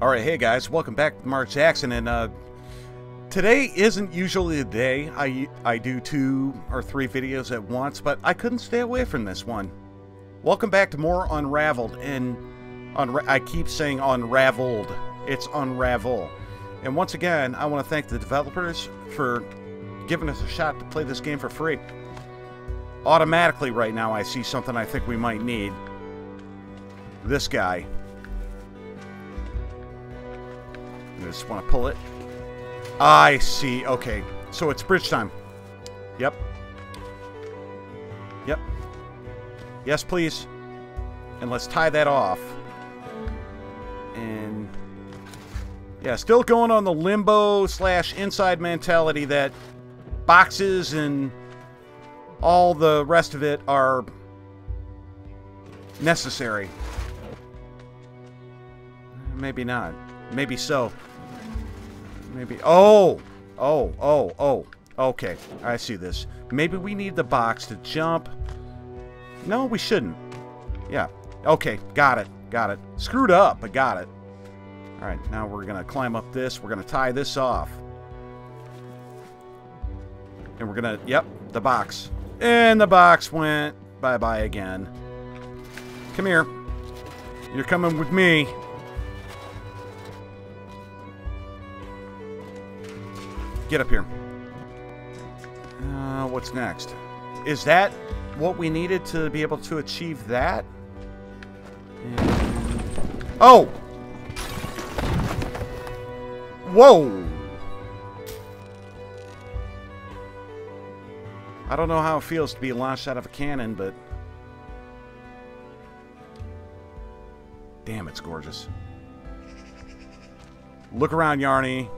All right, hey guys, welcome back to Mark Jackson, and uh, today isn't usually the day I I do two or three videos at once, but I couldn't stay away from this one. Welcome back to more Unraveled, and unra I keep saying Unraveled. It's Unravel, and once again, I want to thank the developers for giving us a shot to play this game for free. Automatically, right now, I see something I think we might need. This guy. I just want to pull it. I see. Okay. So it's bridge time. Yep. Yep. Yes, please. And let's tie that off. And... Yeah, still going on the limbo slash inside mentality that boxes and all the rest of it are necessary. Maybe not. Maybe so. Maybe. Oh! Oh, oh, oh. Okay, I see this. Maybe we need the box to jump. No, we shouldn't. Yeah. Okay, got it. Got it. Screwed up, but got it. Alright, now we're going to climb up this. We're going to tie this off. And we're going to... Yep, the box. And the box went bye-bye again. Come here. You're coming with me. Get up here. Uh, what's next? Is that what we needed to be able to achieve that? And... Oh! Whoa! I don't know how it feels to be launched out of a cannon, but... Damn, it's gorgeous. Look around, Yarny.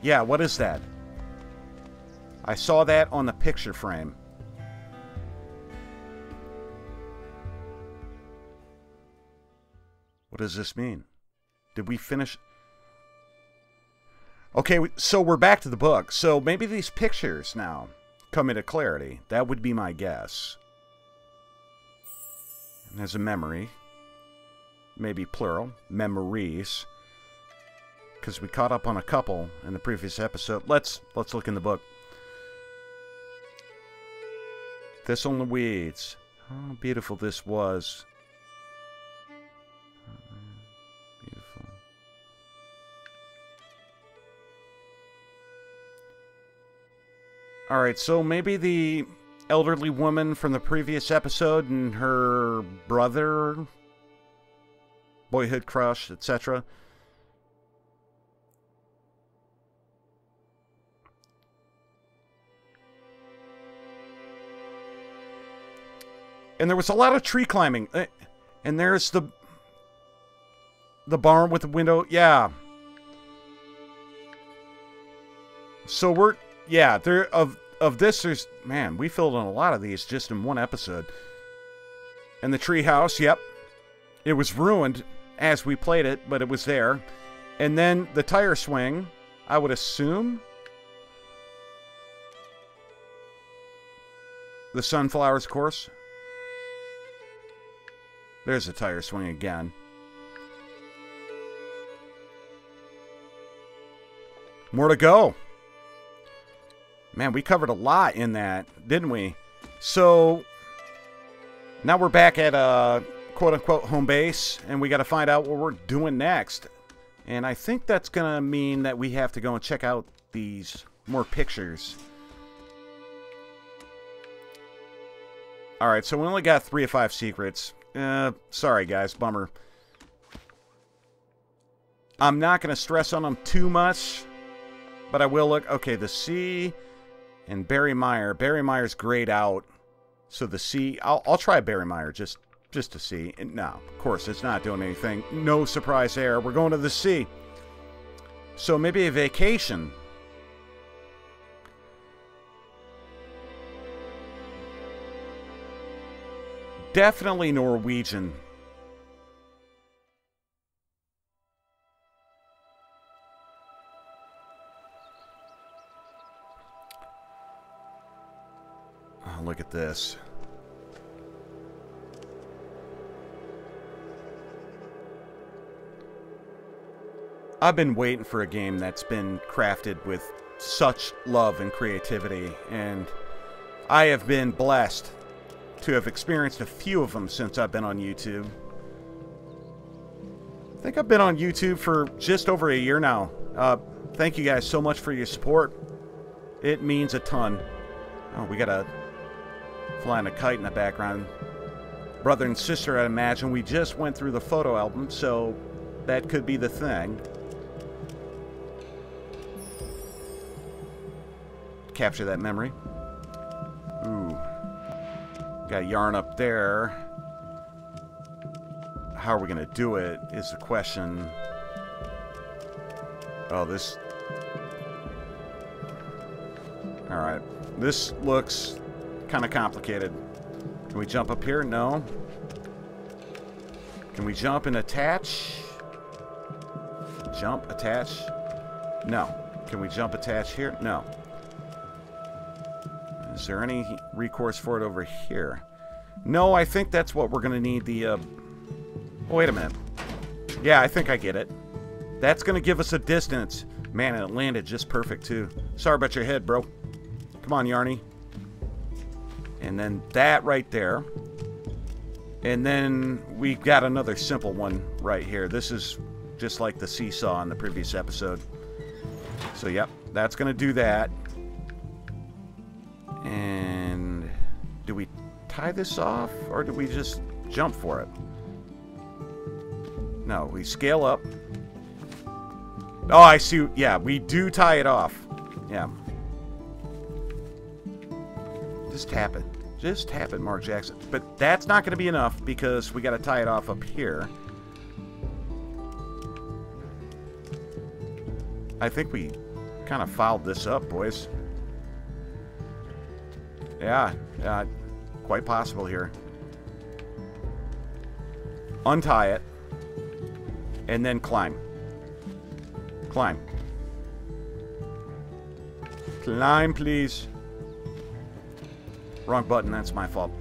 Yeah, what is that? I saw that on the picture frame. What does this mean? Did we finish? Okay, so we're back to the book. So maybe these pictures now come into clarity. That would be my guess. And there's a memory. Maybe plural. Memories. Because we caught up on a couple in the previous episode. Let's let's look in the book. This on the weeds. How beautiful this was. Beautiful. Alright, so maybe the elderly woman from the previous episode and her brother, boyhood crush, etc. And there was a lot of tree climbing. Eh, and there's the the barn with the window. Yeah. So we're yeah, there of of this there's man, we filled in a lot of these just in one episode. And the tree house, yep. It was ruined as we played it, but it was there. And then the tire swing, I would assume the sunflowers, of course. There's a tire swing again. More to go. Man, we covered a lot in that, didn't we? So, now we're back at a uh, quote-unquote home base, and we got to find out what we're doing next. And I think that's going to mean that we have to go and check out these more pictures. Alright, so we only got three of five secrets. Uh, sorry, guys. Bummer. I'm not going to stress on them too much, but I will look. Okay, the Sea and Berry Mire. Berry Mire's grayed out, so the Sea. I'll, I'll try Berry Mire just just to see. And no, of course, it's not doing anything. No surprise there. We're going to the Sea. So maybe a vacation definitely Norwegian. Oh, look at this. I've been waiting for a game that's been crafted with such love and creativity, and I have been blessed to have experienced a few of them since I've been on YouTube. I think I've been on YouTube for just over a year now. Uh, thank you guys so much for your support. It means a ton. Oh, we got a flying a kite in the background. Brother and sister, I imagine. We just went through the photo album, so that could be the thing. Capture that memory. Got yarn up there. How are we going to do it is the question. Oh, this... Alright. This looks kind of complicated. Can we jump up here? No. Can we jump and attach? Jump, attach? No. Can we jump, attach here? No. Is there any recourse for it over here? No, I think that's what we're going to need the... Uh... Oh, wait a minute. Yeah, I think I get it. That's going to give us a distance. Man, it landed just perfect, too. Sorry about your head, bro. Come on, Yarny. And then that right there. And then we've got another simple one right here. This is just like the seesaw in the previous episode. So, yep, that's going to do that. And do we tie this off or do we just jump for it? No, we scale up. Oh, I see. Yeah, we do tie it off. Yeah. Just tap it. Just tap it, Mark Jackson. But that's not going to be enough because we got to tie it off up here. I think we kind of fouled this up, boys. Yeah, yeah, quite possible here. Untie it. And then climb. Climb. Climb, please. Wrong button, that's my fault.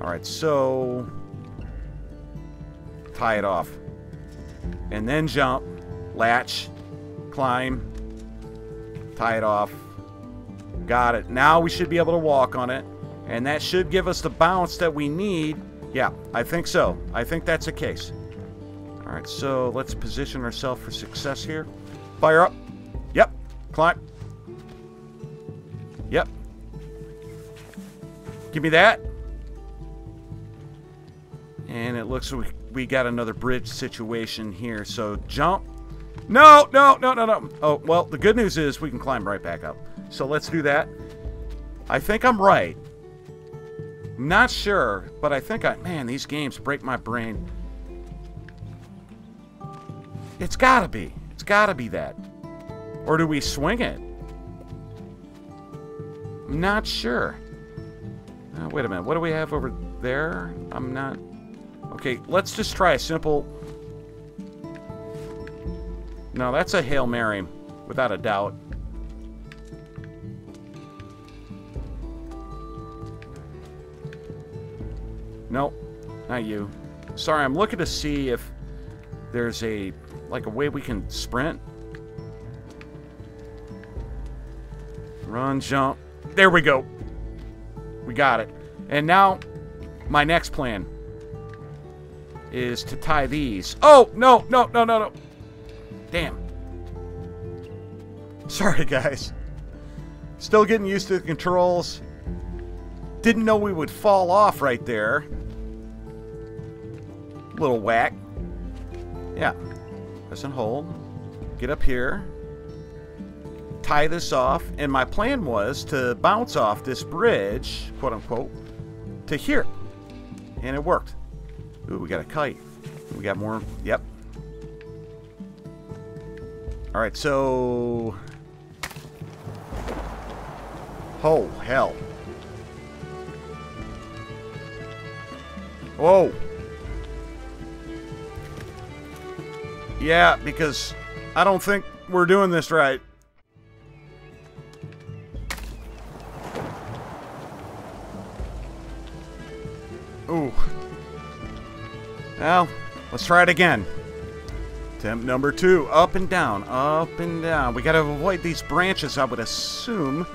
Alright, so... Tie it off. And then jump. Latch. Climb. Tie it off. Got it. Now we should be able to walk on it. And that should give us the bounce that we need. Yeah, I think so. I think that's the case. Alright, so let's position ourselves for success here. Fire up. Yep. Climb. Yep. Give me that. And it looks like we got another bridge situation here. So jump. No, no, no, no, no. Oh, well, the good news is we can climb right back up. So let's do that. I think I'm right. Not sure, but I think I... Man, these games break my brain. It's gotta be. It's gotta be that. Or do we swing it? I'm not sure. Uh, wait a minute. What do we have over there? I'm not... Okay, let's just try a simple... No, that's a Hail Mary, without a doubt. Not you. Sorry, I'm looking to see if there's a, like a way we can sprint. Run, jump. There we go. We got it. And now, my next plan is to tie these. Oh, no, no, no, no, no. Damn. Sorry, guys. Still getting used to the controls. Didn't know we would fall off right there. Little whack. Yeah. Press and hold. Get up here. Tie this off. And my plan was to bounce off this bridge, quote unquote, to here. And it worked. Ooh, we got a kite. We got more. Yep. Alright, so... Oh, hell. Whoa. Yeah, because I don't think we're doing this right. Ooh. Well, let's try it again. Attempt number two. Up and down, up and down. We gotta avoid these branches, I would assume.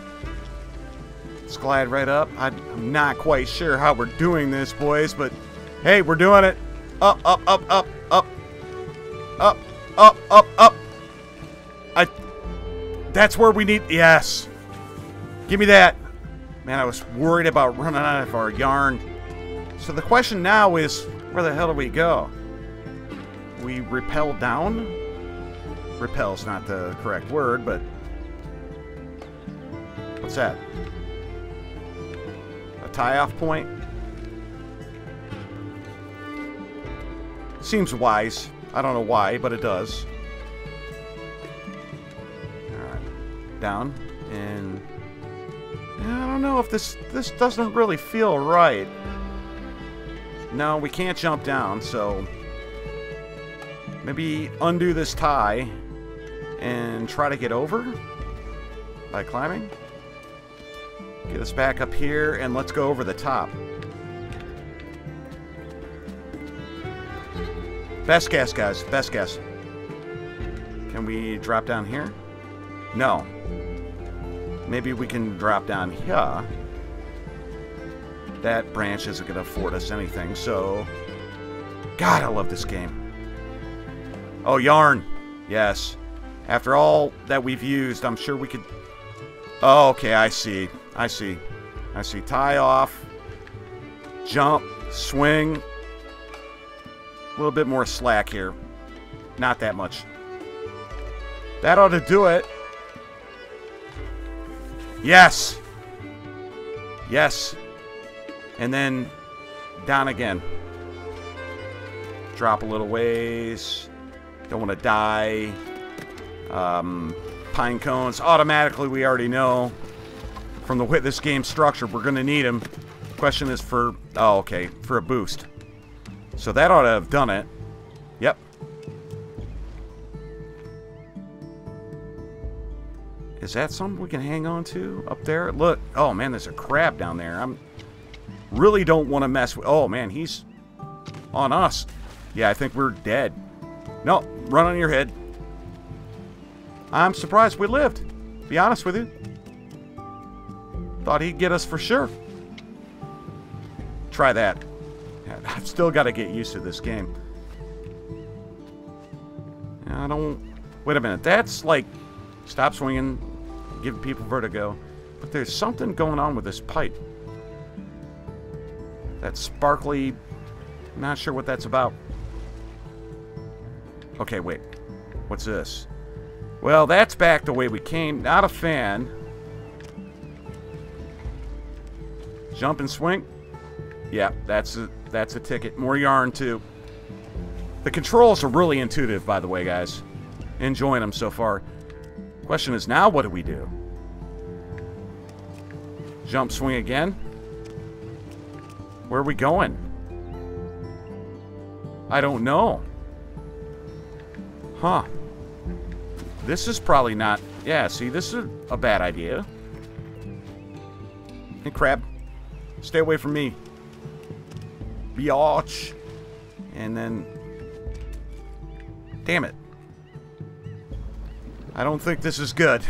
Let's glide right up. I'm not quite sure how we're doing this, boys, but hey, we're doing it. Up, up, up, up, up. Up, up, up. I... That's where we need... Yes. Give me that. Man, I was worried about running out of our yarn. So the question now is, where the hell do we go? We repel down? Repel's not the correct word, but... What's that? A tie-off point? Seems wise. I don't know why, but it does. Alright. Down. And... I don't know if this... This doesn't really feel right. No, we can't jump down, so... Maybe undo this tie and try to get over by climbing. Get us back up here and let's go over the top. Best guess, guys. Best guess. Can we drop down here? No. Maybe we can drop down here. That branch isn't going to afford us anything, so... God, I love this game. Oh, yarn. Yes. After all that we've used, I'm sure we could... Oh, okay, I see. I see. I see. Tie off. Jump. Swing. Little bit more slack here. Not that much. That ought to do it. Yes. Yes. And then down again. Drop a little ways. Don't want to die. Um, pine cones. Automatically, we already know from the way this game's structured, we're going to need them. Question is for... Oh, okay. For a boost. So that ought to have done it. Yep. Is that something we can hang on to up there? Look. Oh, man, there's a crab down there. I'm really don't want to mess with... Oh, man, he's on us. Yeah, I think we're dead. No, run on your head. I'm surprised we lived. Be honest with you. Thought he'd get us for sure. Try that. I've still got to get used to this game. I don't... Wait a minute. That's like... Stop swinging. Give people vertigo. But there's something going on with this pipe. That sparkly... Not sure what that's about. Okay, wait. What's this? Well, that's back the way we came. Not a fan. Jump and swing. Yeah, that's a, that's a ticket. More yarn, too. The controls are really intuitive, by the way, guys. Enjoying them so far. Question is now, what do we do? Jump, swing again? Where are we going? I don't know. Huh. This is probably not... Yeah, see, this is a bad idea. Hey, crab. Stay away from me. Biatch. And then... Damn it. I don't think this is good.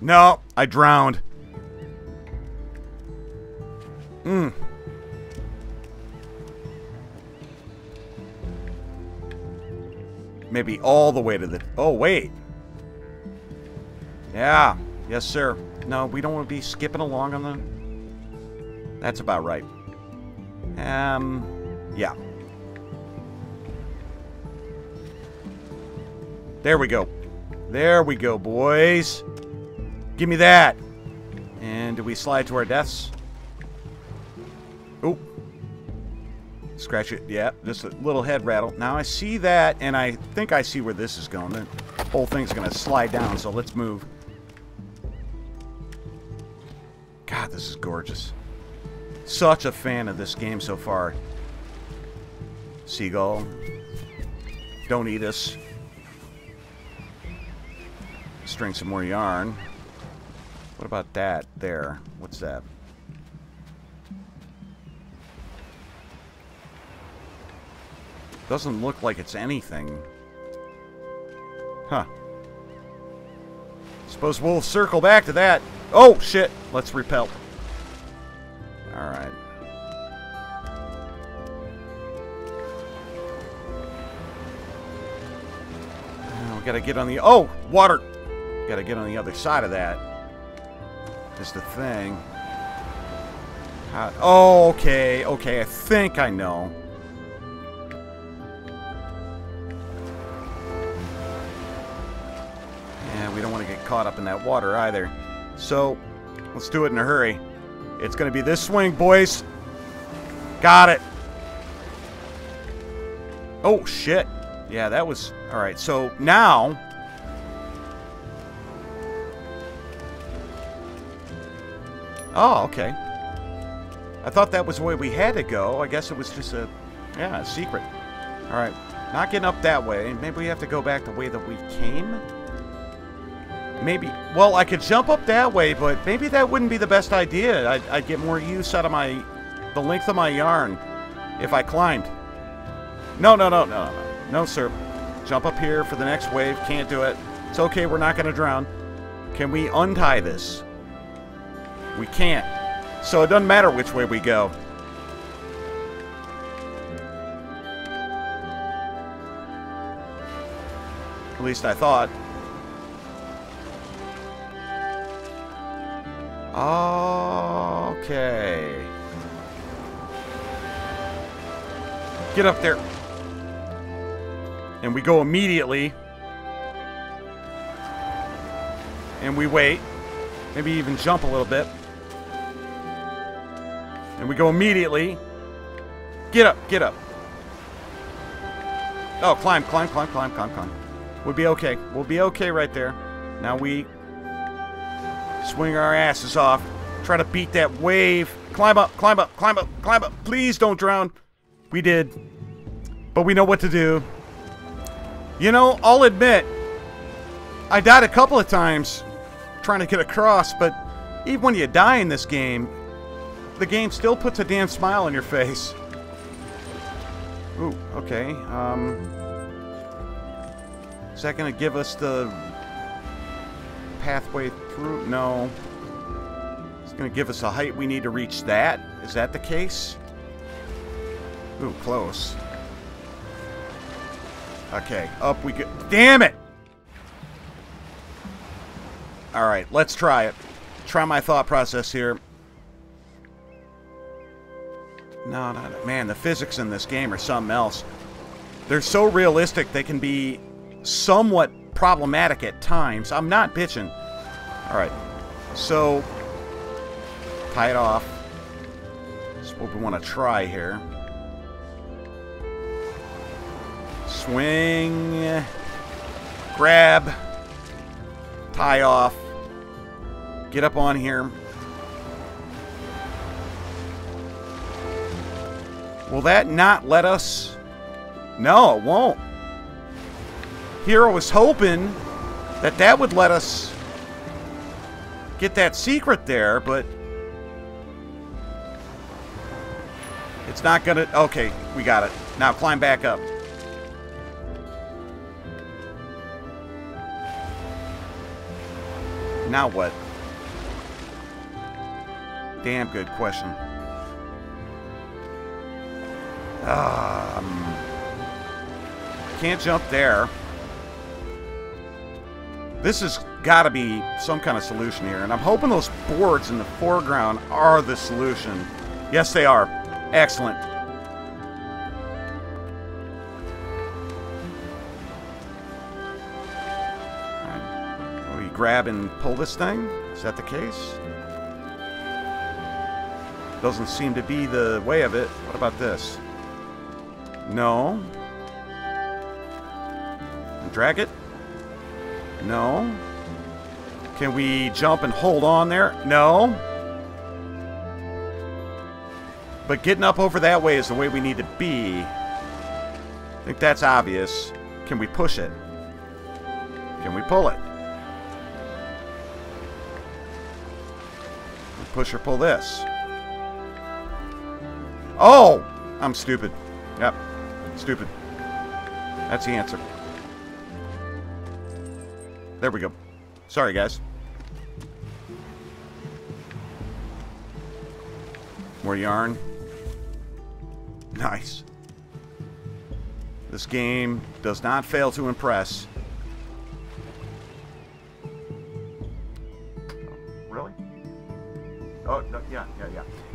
No, I drowned. Mmm. Maybe all the way to the... Oh, wait. Yeah. Yes, sir. No, we don't want to be skipping along on the... That's about right. Um, yeah. There we go. There we go, boys. Give me that. And do we slide to our deaths? Oh, Scratch it. Yeah, just a little head rattle. Now I see that, and I think I see where this is going. The whole thing's going to slide down, so let's move. God, this is gorgeous. Such a fan of this game so far. Seagull. Don't eat us. String some more yarn. What about that there? What's that? Doesn't look like it's anything. Huh. Suppose we'll circle back to that. Oh, shit. Let's repel. Gotta get on the... Oh! Water! Gotta get on the other side of that. Is the thing. How, oh, okay. Okay, I think I know. Yeah, we don't want to get caught up in that water either. So, let's do it in a hurry. It's going to be this swing, boys. Got it. Oh, shit. Yeah, that was... Alright, so now... Oh, okay. I thought that was the way we had to go. I guess it was just a... Yeah, a secret. Alright. Not getting up that way. Maybe we have to go back the way that we came? Maybe... Well, I could jump up that way, but maybe that wouldn't be the best idea. I'd, I'd get more use out of my... The length of my yarn if I climbed. No, no, no, no, no. No, sir. Jump up here for the next wave. Can't do it. It's okay. We're not going to drown. Can we untie this? We can't. So it doesn't matter which way we go. At least I thought. Okay. Get up there. And we go immediately. And we wait. Maybe even jump a little bit. And we go immediately. Get up, get up. Oh, climb, climb, climb, climb, climb, climb. We'll be okay. We'll be okay right there. Now we swing our asses off. Try to beat that wave. Climb up, climb up, climb up, climb up. Please don't drown. We did. But we know what to do. You know, I'll admit, I died a couple of times trying to get across, but even when you die in this game, the game still puts a damn smile on your face. Ooh, okay. Um, is that going to give us the pathway through? No. It's going to give us a height we need to reach that. Is that the case? Ooh, close. Okay, up we go. Damn it! Alright, let's try it. Try my thought process here. No, no, no. Man, the physics in this game are something else. They're so realistic they can be somewhat problematic at times. I'm not bitching. Alright. So, tie it off. That's what we want to try here. Swing. Grab. Tie off. Get up on here. Will that not let us... No, it won't. Hero was hoping that that would let us get that secret there, but... It's not gonna... Okay, we got it. Now climb back up. Now what? Damn good question. Um, can't jump there. This has got to be some kind of solution here, and I'm hoping those boards in the foreground are the solution. Yes, they are. Excellent. Grab and pull this thing? Is that the case? Doesn't seem to be the way of it. What about this? No. Drag it? No. Can we jump and hold on there? No. But getting up over that way is the way we need to be. I think that's obvious. Can we push it? Can we pull it? Push or pull this? Oh! I'm stupid. Yep. Stupid. That's the answer. There we go. Sorry, guys. More yarn. Nice. This game does not fail to impress.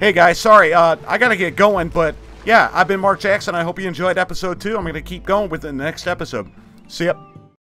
Hey guys, sorry, uh, I gotta get going, but yeah, I've been Mark Jackson. I hope you enjoyed episode two. I'm gonna keep going with the next episode. See ya.